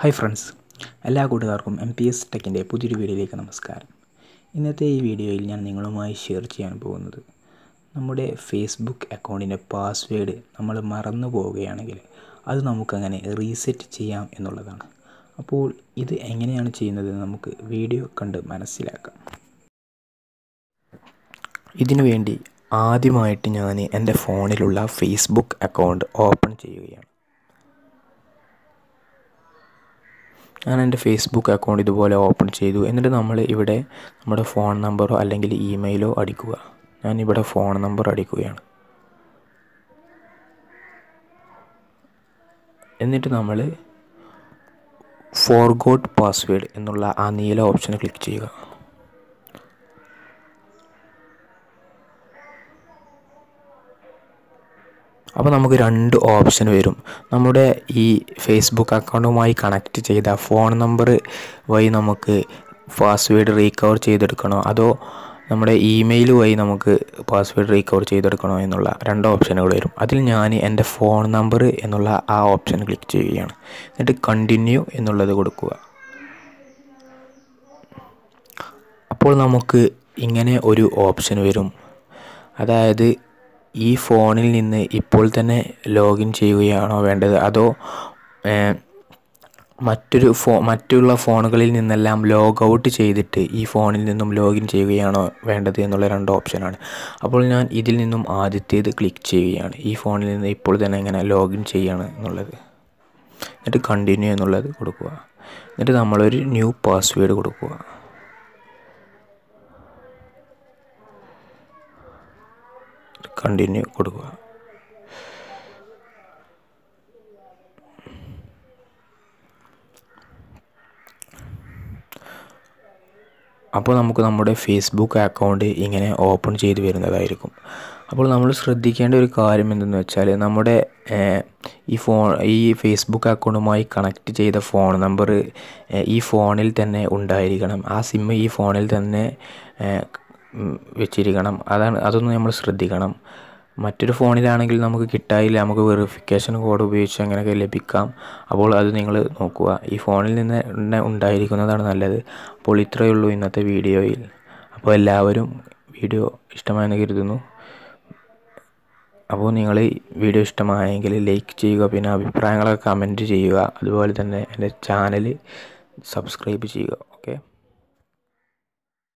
Hi friends എല്ലാ കൂട്ടുകാർക്കും M P S ടെക്കിന്റെ പുതിയൊരു വീഡിയോയിലേക്ക് നമസ്കാരം. ഇന്നത്തെ ഈ വീഡിയോയിൽ ഞാൻ നിങ്ങളുമായി ഷെയർ ചെയ്യാൻ പോകുന്നത് നമ്മുടെ ഫേസ്ബുക്ക് അക്കൗണ്ടിന്റെ പാസ്വേഡ് നമ്മൾ മറന്നു പോവുകയാണെങ്കിൽ അത് നമുക്കങ്ങനെ റീസെറ്റ് ചെയ്യാം എന്നുള്ളതാണ്. അപ്പോൾ ഇത് എങ്ങനെയാണ് ചെയ്യുന്നത് നമുക്ക് വീഡിയോ കണ്ട് മനസ്സിലാക്കാം. ഇതിനു വേണ്ടി ആദ്യമായിട്ട് ഞാൻ എന്റെ ഫോണിലുള്ള ഫേസ്ബുക്ക് അക്കൗണ്ട് ഓപ്പൺ ചെയ്യുകയാണ്. ഞാൻ എന്റെ ഫേസ്ബുക്ക് അക്കൗണ്ട് ഇതുപോലെ ഓപ്പൺ ചെയ്തു. എന്നിട്ട് നമ്മൾ ഇവിടെ നമ്മുടെ ഫോൺ നമ്പറോ അല്ലെങ്കിൽ ഇമെയിലോ അടിക്കുക. ഞാൻ ഇവിടെ ഫോൺ നമ്പർ അടിക്കുകയാണ്. എന്നിട്ട് നമ്മൾ ഫോർഗോട്ട് പാസ്വേഡ് എന്നുള്ള ആ നീല ഓപ്ഷൻ ക്ലിക്ക് ചെയ്യുക. അപ്പോൾ നമുക്ക് രണ്ട് ഓപ്ഷൻ വരും. നമ്മുടെ ഈ ഫേസ്ബുക്ക് അക്കൗണ്ടുമായി കണക്റ്റ് ചെയ്ത ഫോൺ നമ്പർ വഴി നമുക്ക് പാസ്വേഡ് റീകവർ ചെയ്തെടുക്കണോ? അതോ നമ്മുടെ ഇമെയിൽ വഴി നമുക്ക് പാസ്വേഡ് റീകവർ ചെയ്തെടുക്കണോ എന്നുള്ള രണ്ട് ഓപ്ഷനുകൾ വരും. അതിൽ ഞാൻ എന്റെ ഫോൺ നമ്പർ എന്നുള്ള ആ ഓപ്ഷൻ ക്ലിക്ക് ചെയ്യുകയാണ്. എന്നിട്ട് കണ്ടിന്യൂ എന്നുള്ളത് കൊടുക്കുക. അപ്പോൾ നമുക്ക് ഇങ്ങനെ ഒരു ഓപ്ഷൻ വരും. അതായത് ഈ ഫോണിൽ നിന്ന് ഇപ്പോൾ തന്നെ ലോഗിൻ ചെയ്യുകയാണോ വേണ്ടത്? അതോ മറ്റൊരു ഫോ മറ്റുള്ള ഫോണുകളിൽ നിന്നെല്ലാം ലോഗ് ഔട്ട് ചെയ്തിട്ട് ഈ ഫോണിൽ നിന്നും ലോഗിൻ ചെയ്യുകയാണോ വേണ്ടത് എന്നുള്ള രണ്ട് ഓപ്ഷനാണ്. അപ്പോൾ ഞാൻ ഇതിൽ നിന്നും ആദ്യത്തേത് ക്ലിക്ക് ചെയ്യുകയാണ്. ഈ ഫോണിൽ നിന്ന് ഇപ്പോൾ തന്നെ എങ്ങനെ ലോഗിൻ ചെയ്യണം എന്നുള്ളത്. എന്നിട്ട് കണ്ടിന്യൂ എന്നുള്ളത് കൊടുക്കുക. എന്നിട്ട് നമ്മളൊരു ന്യൂ പാസ്വേഡ് കൊടുക്കുക. കണ്ടിന്യൂ കൊടുക്കുക. അപ്പോൾ നമുക്ക് നമ്മുടെ ഫേസ്ബുക്ക് അക്കൗണ്ട് ഇങ്ങനെ ഓപ്പൺ ചെയ്ത് വരുന്നതായിരിക്കും. അപ്പോൾ നമ്മൾ ശ്രദ്ധിക്കേണ്ട ഒരു കാര്യം എന്തെന്ന് വെച്ചാൽ നമ്മുടെ ഈ ഫോൺ ഈ ഫേസ്ബുക്ക് അക്കൗണ്ടുമായി കണക്റ്റ് ചെയ്ത ഫോൺ നമ്പർ ഈ ഫോണിൽ തന്നെ ഉണ്ടായിരിക്കണം. ആ സിം ഈ ഫോണിൽ തന്നെ വെച്ചിരിക്കണം. അതാണ് അതൊന്നും നമ്മൾ ശ്രദ്ധിക്കണം. മറ്റൊരു ഫോണിലാണെങ്കിൽ നമുക്ക് കിട്ടായില്ല. നമുക്ക് വെറിഫിക്കേഷൻ കോഡ് ഉപയോഗിച്ച് അങ്ങനെയൊക്കെ ലഭിക്കാം. അപ്പോൾ അത് നിങ്ങൾ നോക്കുക. ഈ ഫോണിൽ നിന്ന് ഉണ്ടായിരിക്കുന്നതാണ് നല്ലത്. അപ്പോൾ ഇത്രയേ ഉള്ളൂ ഇന്നത്തെ വീഡിയോയിൽ. അപ്പോൾ എല്ലാവരും വീഡിയോ ഇഷ്ടമായെന്ന് കരുതുന്നു. അപ്പോൾ നിങ്ങൾ വീഡിയോ ഇഷ്ടമായെങ്കിൽ ലൈക്ക് ചെയ്യുക. പിന്നെ അഭിപ്രായങ്ങളൊക്കെ കമന്റ് ചെയ്യുക. അതുപോലെ തന്നെ എന്റെ ചാനൽ സബ്സ്ക്രൈബ് ചെയ്യുക.